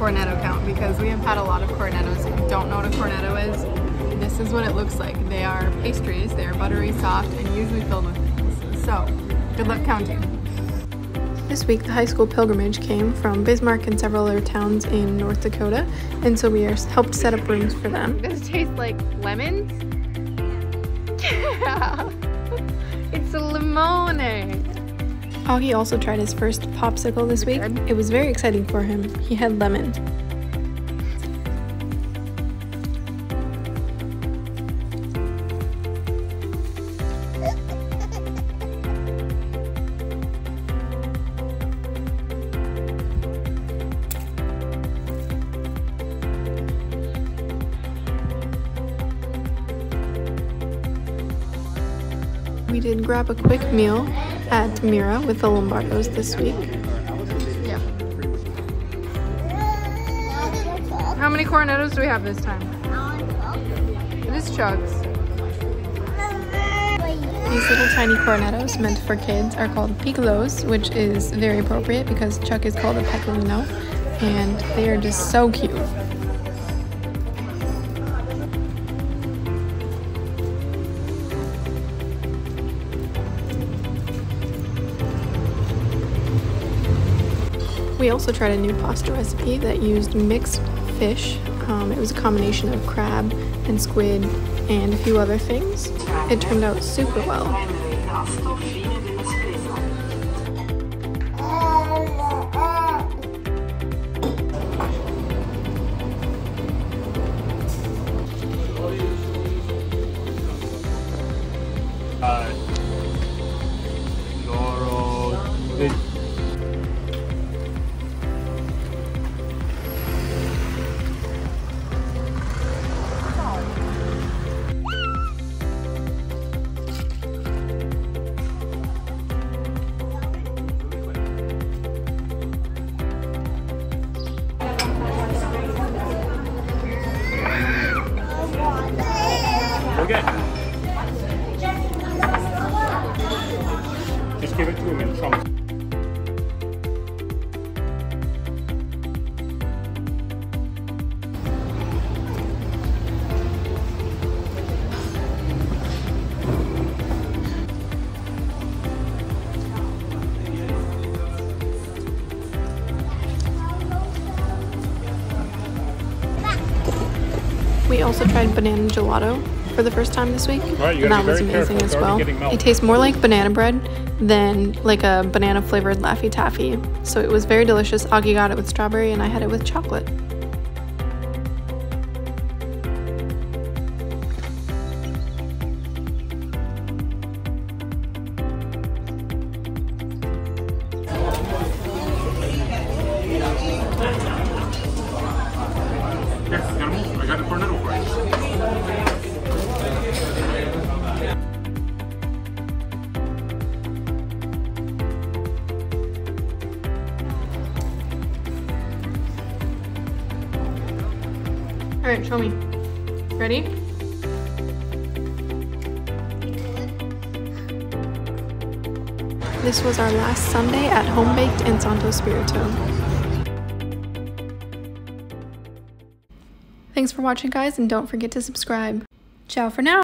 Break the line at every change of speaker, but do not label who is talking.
cornetto count because we have had a lot of cornettos. If you don't know what a cornetto is, this is what it looks like. They are pastries, they are buttery soft and usually filled with things. So, good luck counting. This week, the high school pilgrimage came from Bismarck and several other towns in North Dakota, and so we helped set up rooms for them. Does it taste like lemons? Yeah, it's a limone. Augie also tried his first popsicle this week. It was very exciting for him. He had lemon. We did grab a quick meal at Mira with the Lombardos this week. Yeah. How many cornettos do we have this time? It is chugs. These little tiny cornettos meant for kids are called picolos, which is very appropriate because Chuck is called a pecorino, and they are just so cute. We also tried a new pasta recipe that used mixed fish. Um, it was a combination of crab and squid and a few other things. It turned out super well.
Okay. Just give it to him in chunks.
We also tried banana gelato for the first time this week,
Right,
and that was amazing
careful.
as well. It tastes more like banana bread than like a banana flavored Laffy Taffy, so it was very delicious. Augie got it with strawberry, and I had it with chocolate. All right, show me. Ready? This was our last Sunday at Home Baked in Santo Spirito. Thanks for watching, guys, and don't forget to subscribe. Ciao for now.